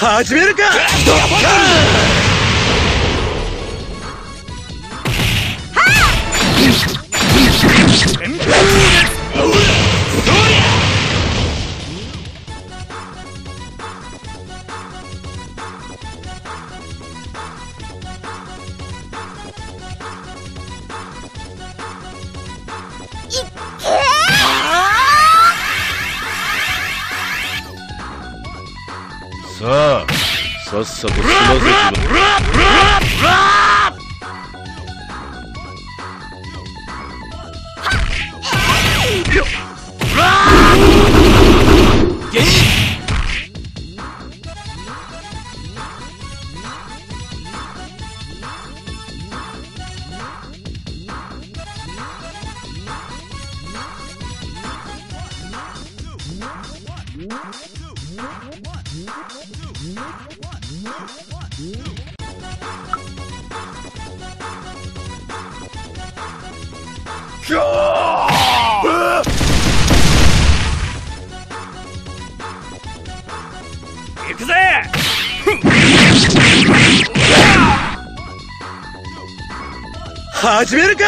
始めるか!」くぜ。始めるか。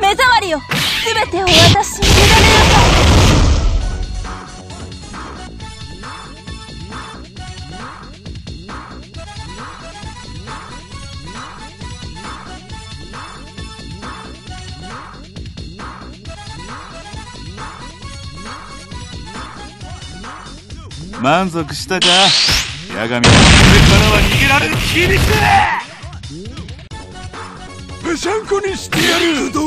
目障りよ。全てを私に委ねなさい満足したか？八神これからは逃げられる響くぺしゃんこにしてやる。ぞ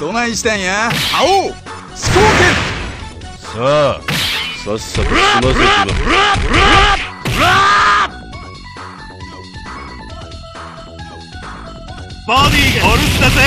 どないしたんや覇王思考さあさっさと済ませちまボディーがお留守だぜ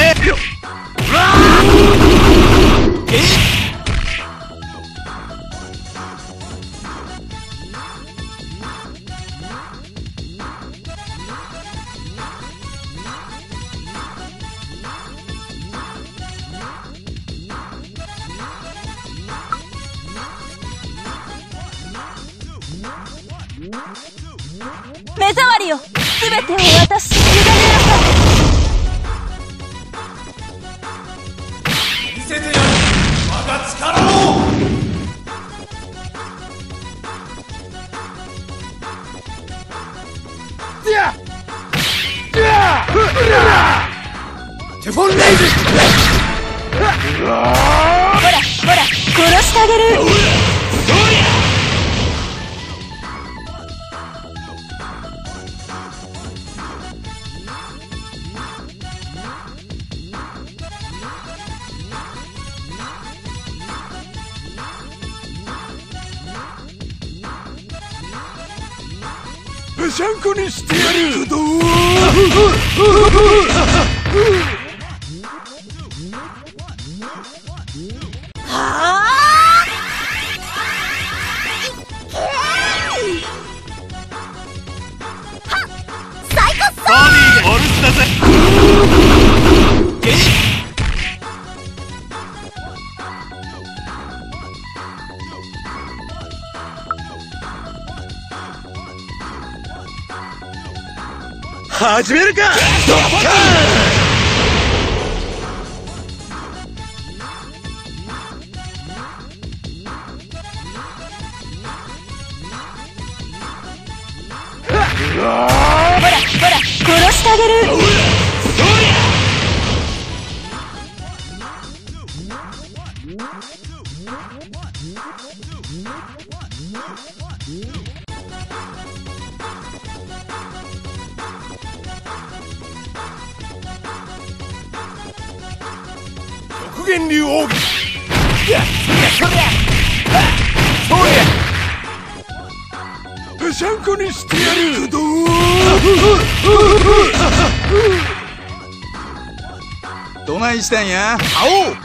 目障りよ。全てを私に委ねなさい。始めるか！ドッカーン！ほらほら殺してあげる。限流奥義。ぺしゃんこにしてやるどどないしたんや青思考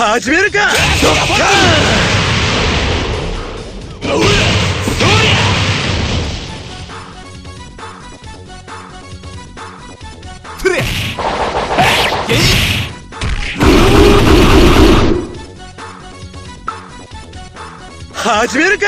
始めるか！始めるか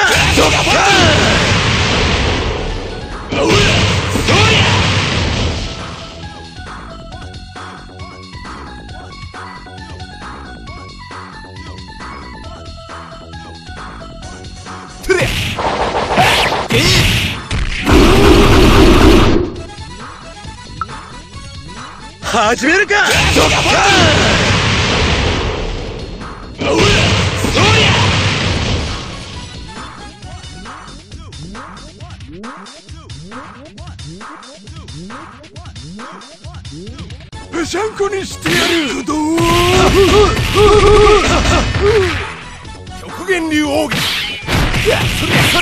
始めるか！ぺしゃんこにしてや！るど極限流奥義レ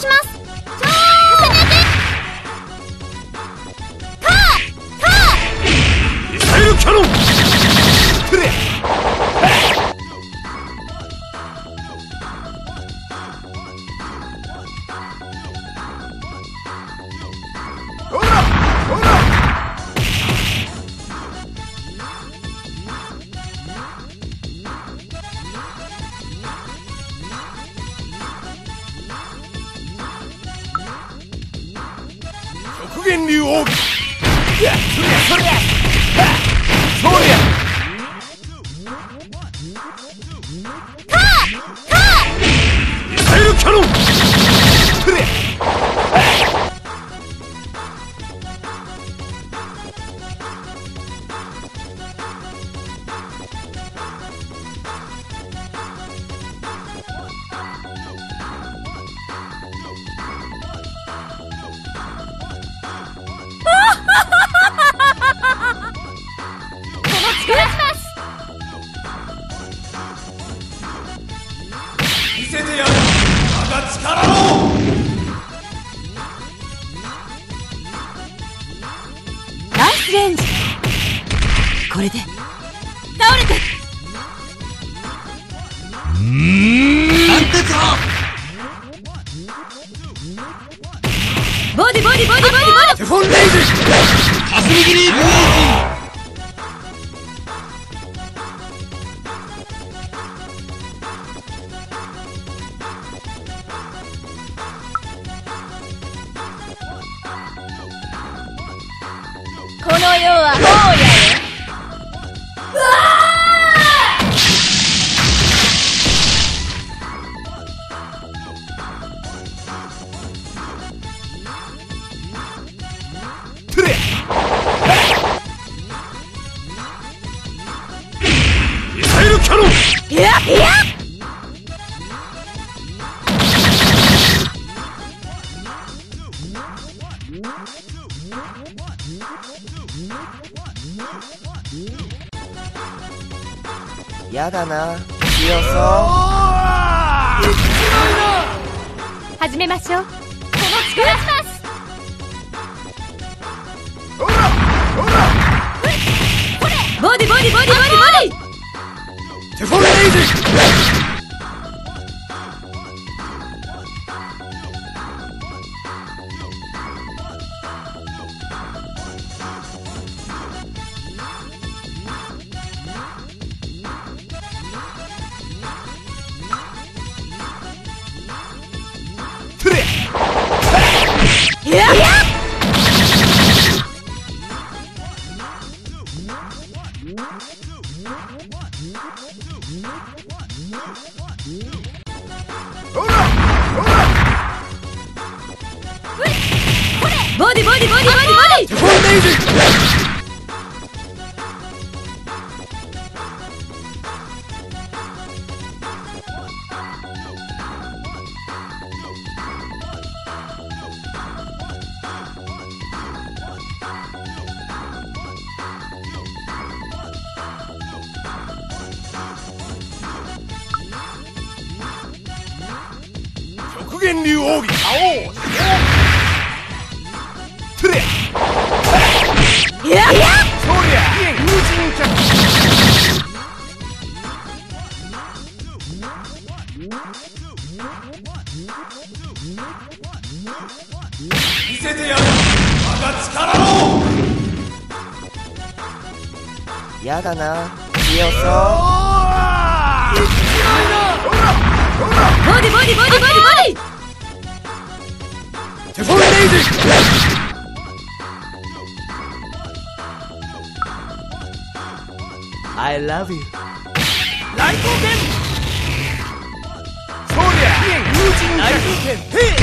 します。Let's. 見せてやる。我が力をやだな。強そう。ボディボディボディボディボディ。来一片屁。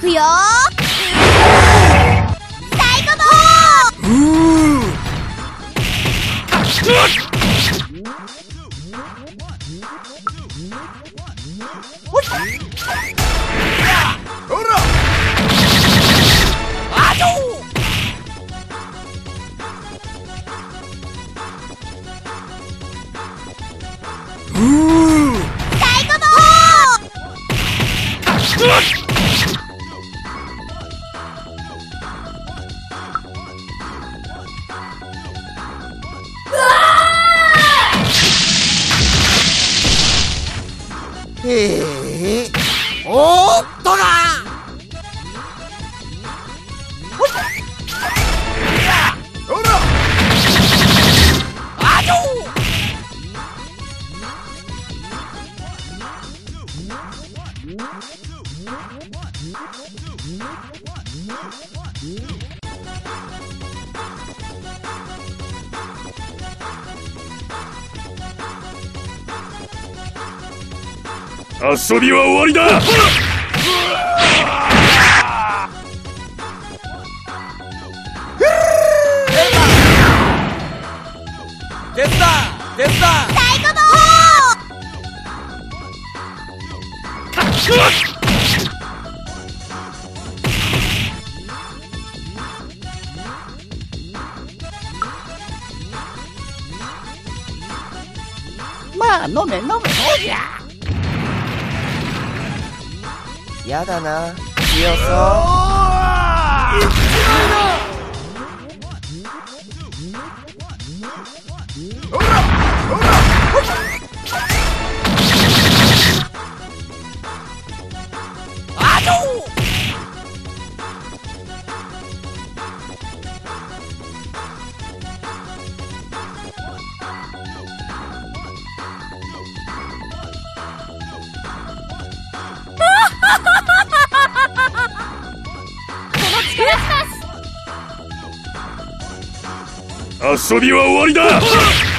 去。遊びは終わりだ。まあ飲め飲め。そうじゃやだな。強そう。遊びは終わりだ。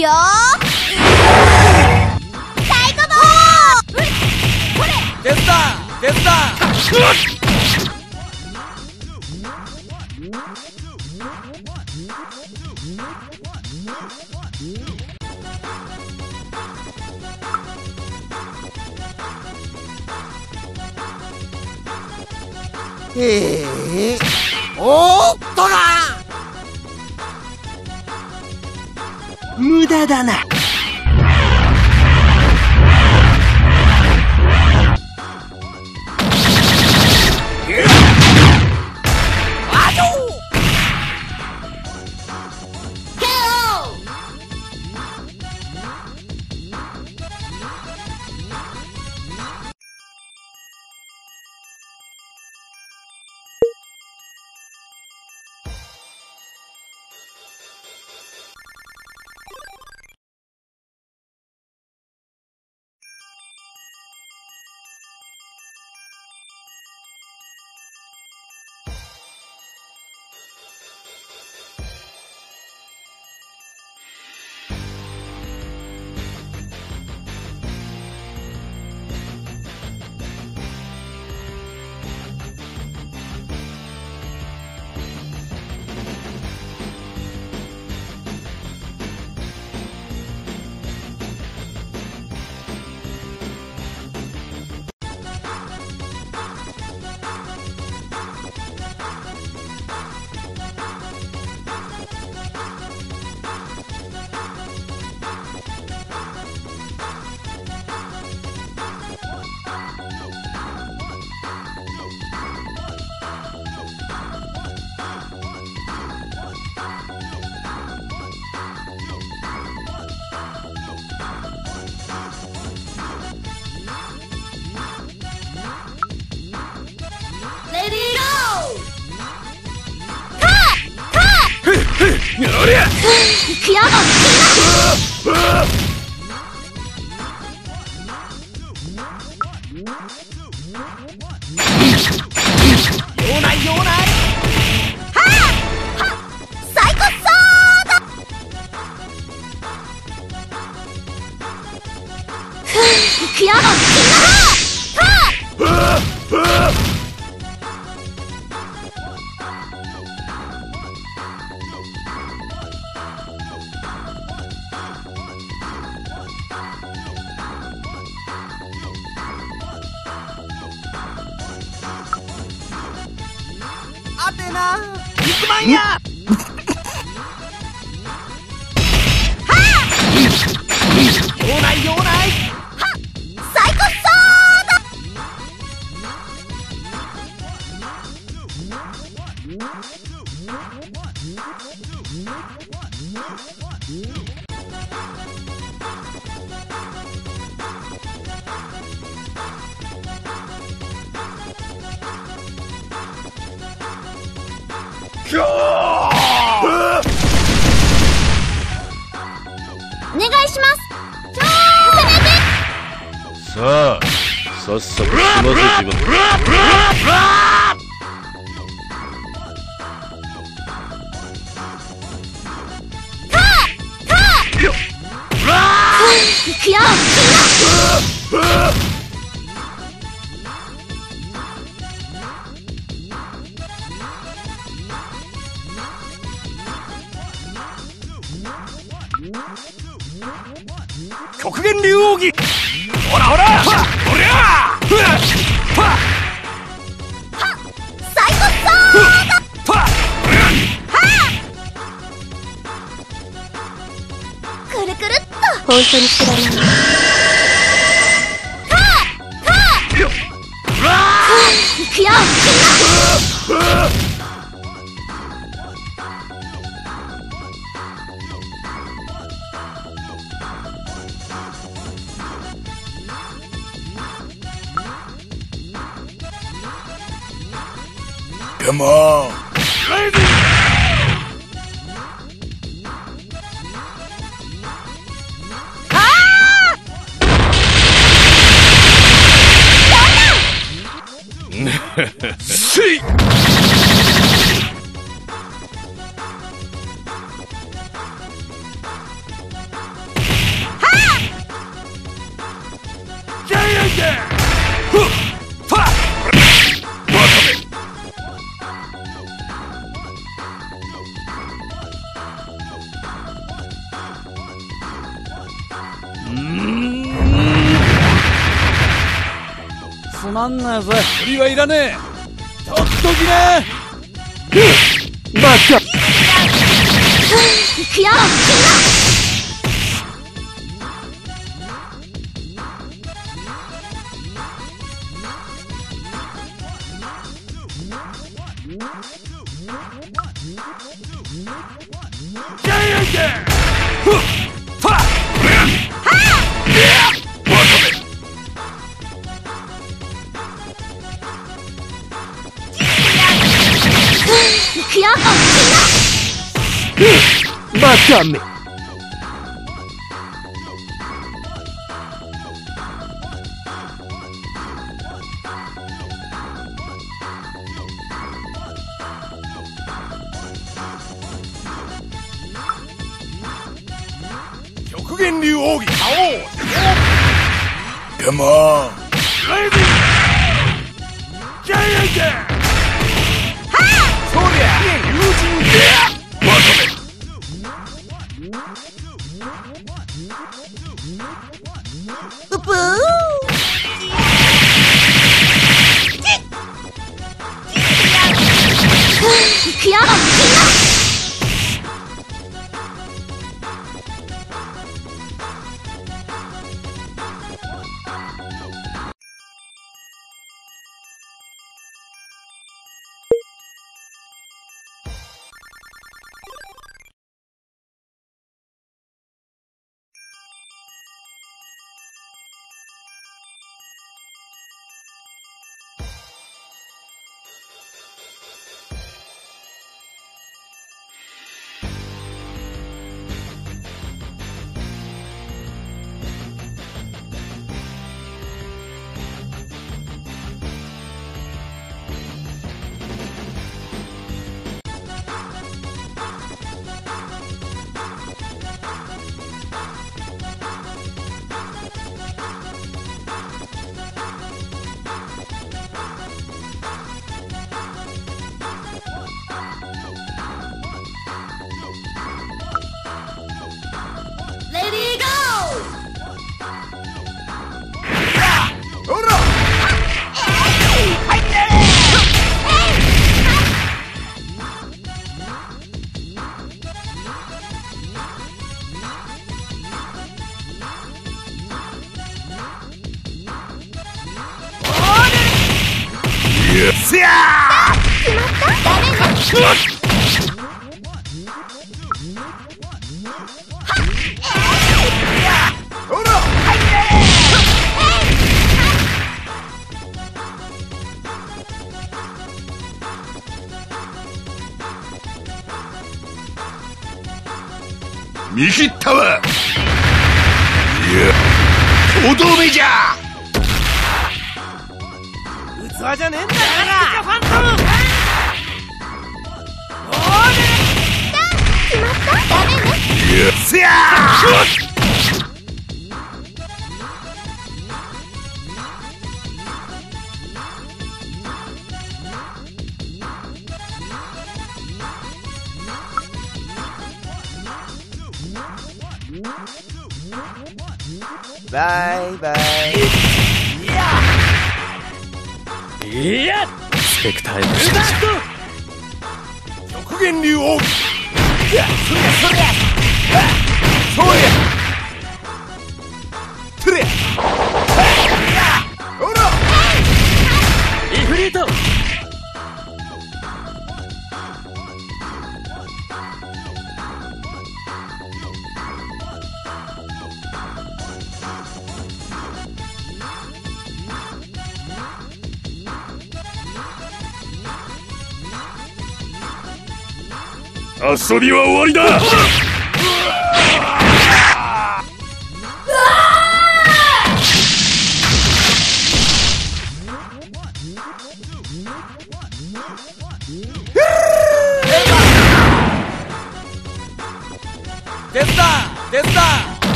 よ。サイドボール手伝う手伝だな。くよ極限竜王儀ほらほら。ほりゃくるくるっ。と本当にくららないつまんないぜ振はいらねえ。とっときなくよ。Come せやほら見切ったわいやとどめじゃ器じゃねえんだかバイバイいやスペクターへの極限流奥義そりゃそりゃほらイフリート遊びは終わりだ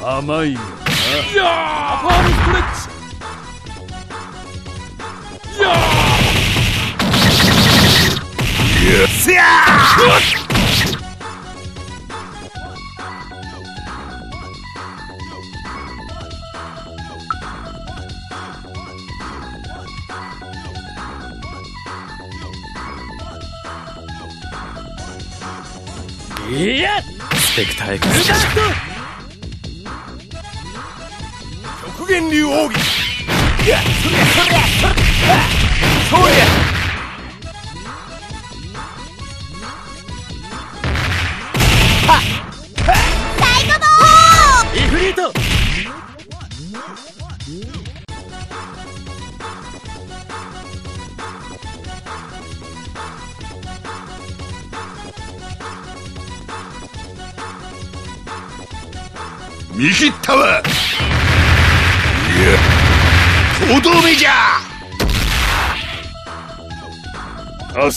甘いよいやーパームストレッチいやいやスペクターエクス極限流奥義。いやそりゃそりゃそりゃ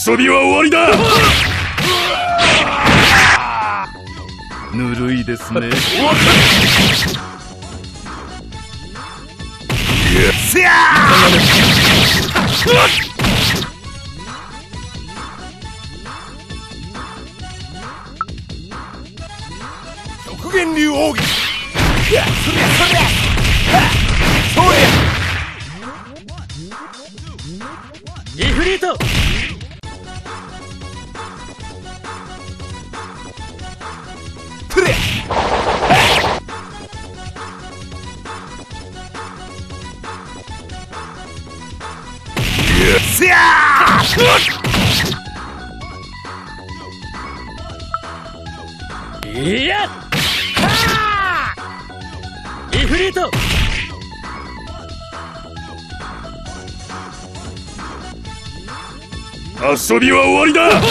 遊びは終わりだ。ぬるいですね。せや極限流奥。義いや。そりゃそりゃそりゃイフリートせやいやイフリート遊びは終わりだ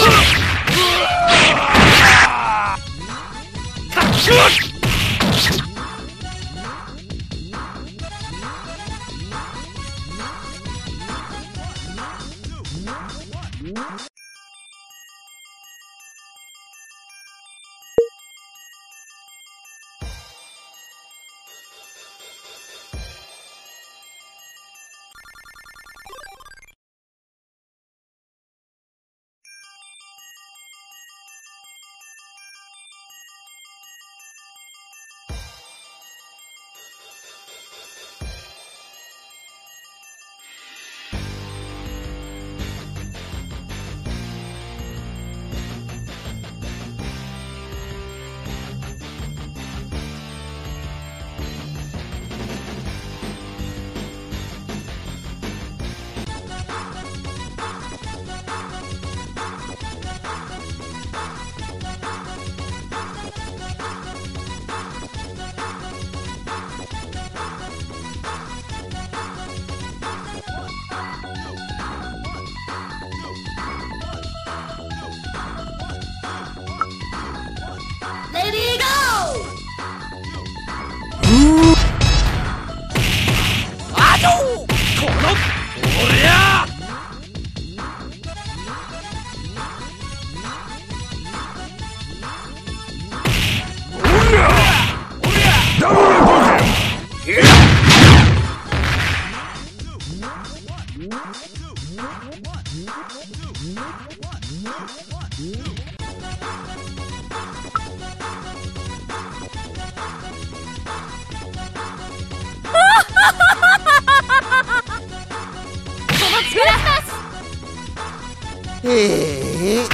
嘿，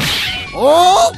哦。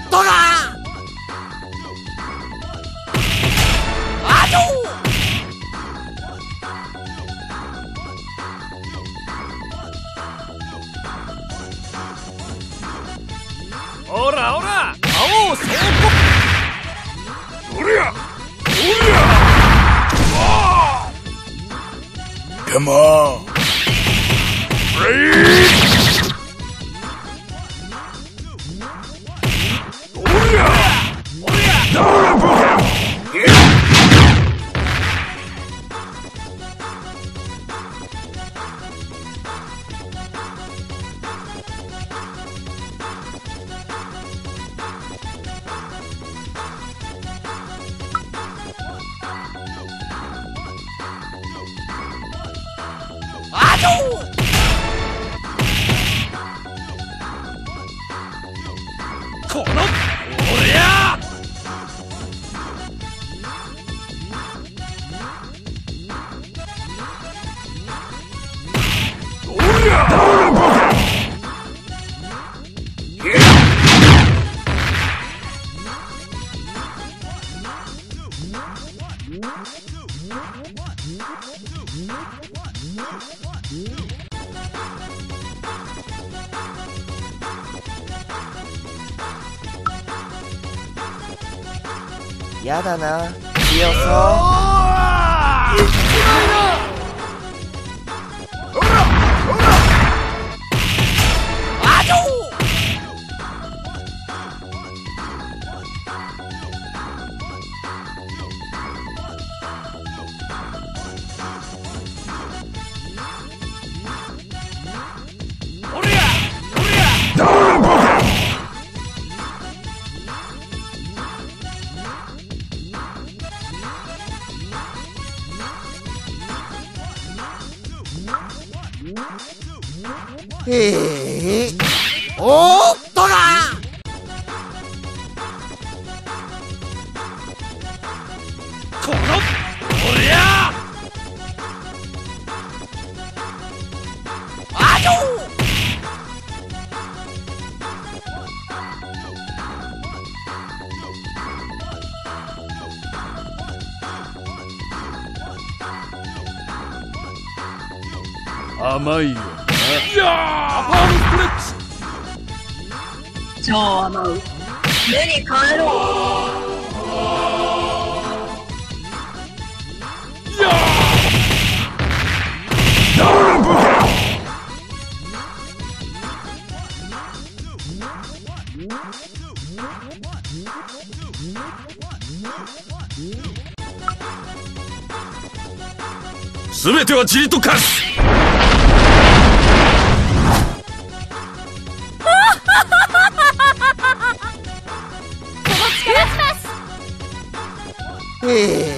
やだな。強そう。甘いよないやーパーレッ超甘う無に帰ろういやーダブルブーすべては塵と化す Fui!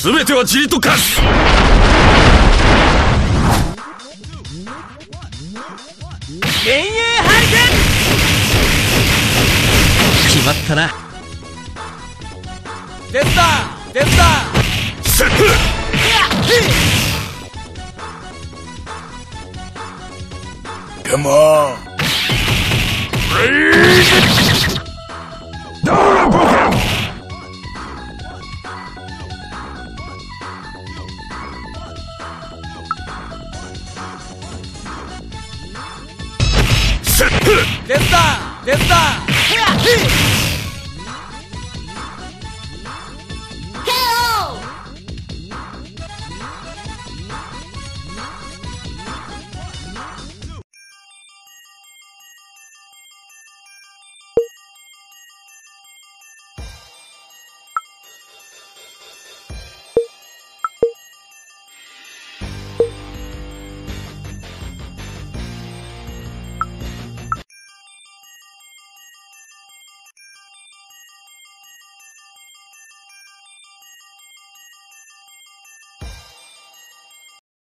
全ては塵と化す。幻影ハリケ決まったな。ーンデスタデスタセット Come on! Down Pokémon! セットデスタデスタ